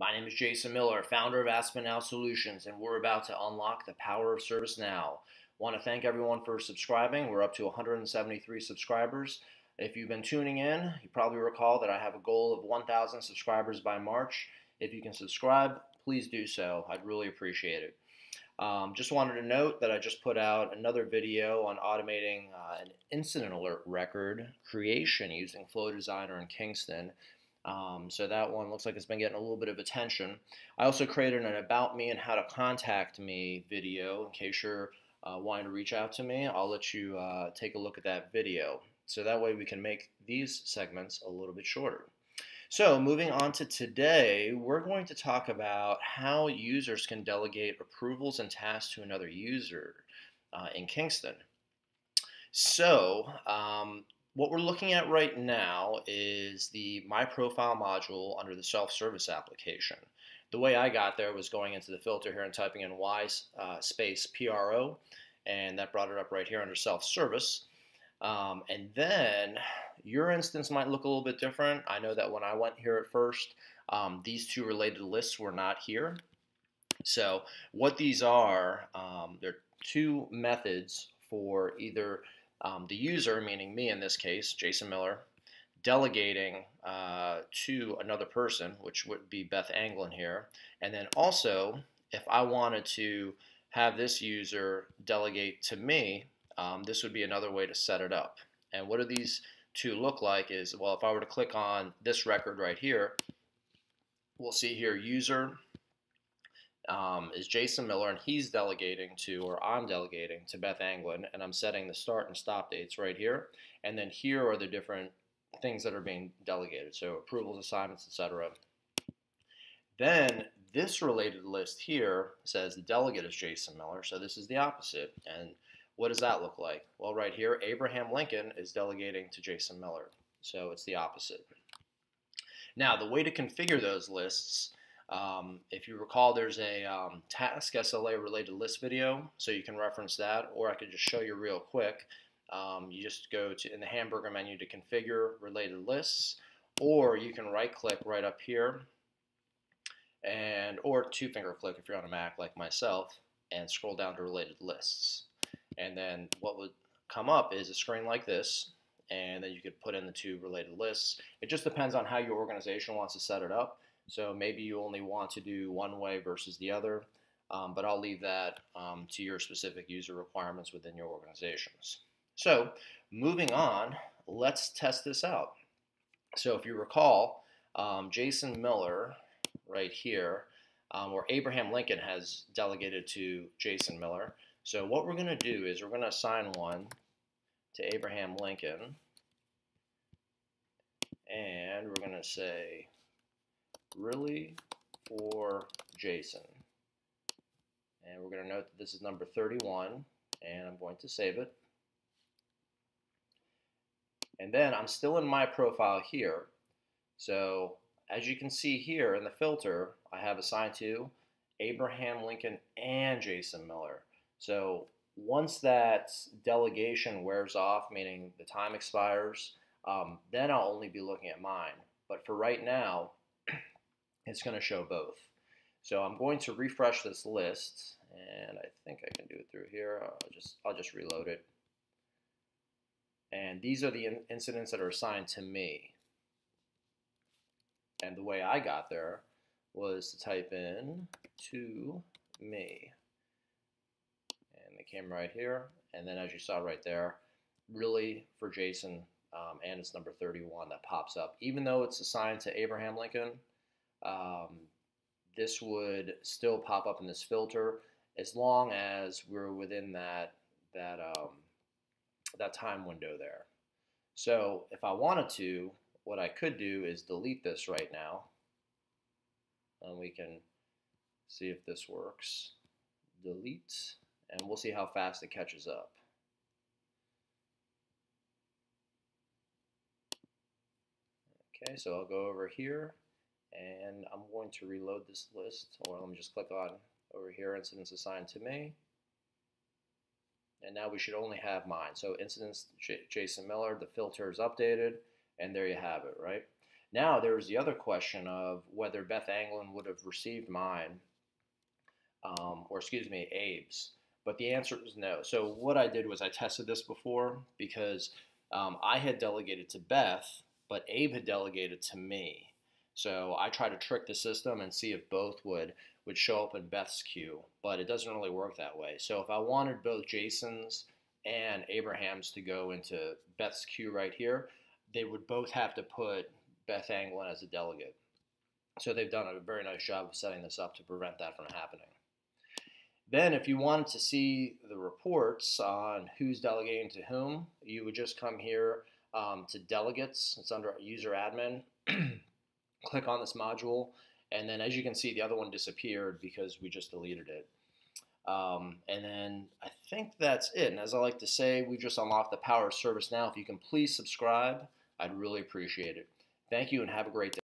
My name is Jason Miller, founder of AspenNow Solutions, and we're about to unlock the power of ServiceNow. Want to thank everyone for subscribing. We're up to 173 subscribers. If you've been tuning in, you probably recall that I have a goal of 1,000 subscribers by March. If you can subscribe, please do so. I'd really appreciate it. Um, just wanted to note that I just put out another video on automating uh, an incident alert record creation using Flow Designer in Kingston. Um, so that one looks like it's been getting a little bit of attention. I also created an About Me and How to Contact Me video in case you're uh, wanting to reach out to me. I'll let you uh, take a look at that video. So that way we can make these segments a little bit shorter. So moving on to today, we're going to talk about how users can delegate approvals and tasks to another user uh, in Kingston. So um, what we're looking at right now is the My Profile module under the self-service application. The way I got there was going into the filter here and typing in Y uh, space PRO, and that brought it up right here under self-service. Um, and then your instance might look a little bit different. I know that when I went here at first, um, these two related lists were not here. So what these are, um, they're two methods for either um, the user, meaning me in this case, Jason Miller, delegating uh, to another person, which would be Beth Anglin here. And then also, if I wanted to have this user delegate to me, um, this would be another way to set it up. And what do these two look like is, well, if I were to click on this record right here, we'll see here user um, is Jason Miller, and he's delegating to, or I'm delegating to Beth Anglin, and I'm setting the start and stop dates right here. And then here are the different things that are being delegated, so approvals, assignments, etc. Then this related list here says the delegate is Jason Miller, so this is the opposite. And what does that look like? Well, right here, Abraham Lincoln is delegating to Jason Miller, so it's the opposite. Now, the way to configure those lists um, if you recall, there's a um, task SLA related list video, so you can reference that, or I could just show you real quick. Um, you just go to in the hamburger menu to configure related lists, or you can right click right up here, and or two finger click if you're on a Mac like myself, and scroll down to related lists. And then what would come up is a screen like this, and then you could put in the two related lists. It just depends on how your organization wants to set it up. So maybe you only want to do one way versus the other, um, but I'll leave that um, to your specific user requirements within your organizations. So moving on, let's test this out. So if you recall, um, Jason Miller right here, um, or Abraham Lincoln has delegated to Jason Miller. So what we're going to do is we're going to assign one to Abraham Lincoln, and we're going to say really for Jason. And we're going to note that this is number 31, and I'm going to save it. And then I'm still in my profile here. So as you can see here in the filter, I have assigned to Abraham Lincoln and Jason Miller. So once that delegation wears off, meaning the time expires, um, then I'll only be looking at mine. But for right now, it's going to show both. So I'm going to refresh this list, and I think I can do it through here. I'll just I'll just reload it. And these are the in incidents that are assigned to me. And the way I got there was to type in to me. And it came right here. And then as you saw right there, really for Jason, um, and it's number 31 that pops up. Even though it's assigned to Abraham Lincoln, um, this would still pop up in this filter as long as we're within that that um, that time window there. So if I wanted to, what I could do is delete this right now, and we can see if this works. Delete, and we'll see how fast it catches up. Okay, so I'll go over here and I'm going to reload this list or let me just click on over here incidents assigned to me and now we should only have mine so incidents J Jason Miller the filter is updated and there you have it right Now there's the other question of whether Beth Anglin would have received mine, um, or excuse me, Abe's. But the answer is no. So what I did was I tested this before because um, I had delegated to Beth, but Abe had delegated to me. So I try to trick the system and see if both would would show up in Beth's queue, but it doesn't really work that way. So if I wanted both Jason's and Abraham's to go into Beth's queue right here, they would both have to put Beth Anglin as a delegate. So they've done a very nice job of setting this up to prevent that from happening. Then if you wanted to see the reports on who's delegating to whom, you would just come here um, to delegates. It's under user admin. Click on this module. And then as you can see, the other one disappeared because we just deleted it. Um, and then I think that's it. And as I like to say, we just unlocked the power of ServiceNow. If you can please subscribe, I'd really appreciate it. Thank you and have a great day.